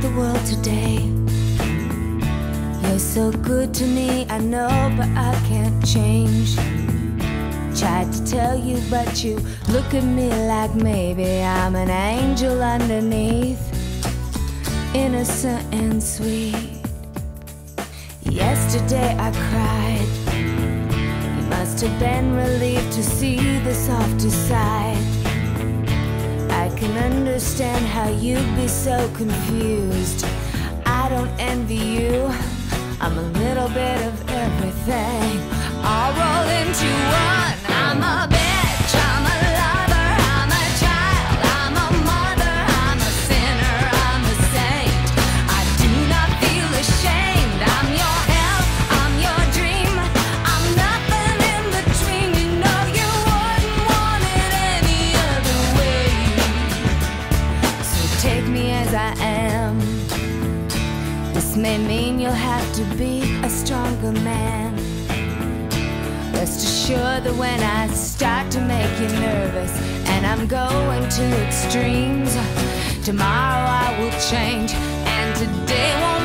the world today. You're so good to me, I know, but I can't change. Tried to tell you, but you look at me like maybe I'm an angel underneath, innocent and sweet. Yesterday I cried. You must have been relieved to see the softer side. I can understand how you'd be so confused. I don't envy you. I'm a little bit of everything. As I am. This may mean you'll have to be a stronger man. Rest assured that when I start to make you nervous and I'm going to extremes, tomorrow I will change and today won't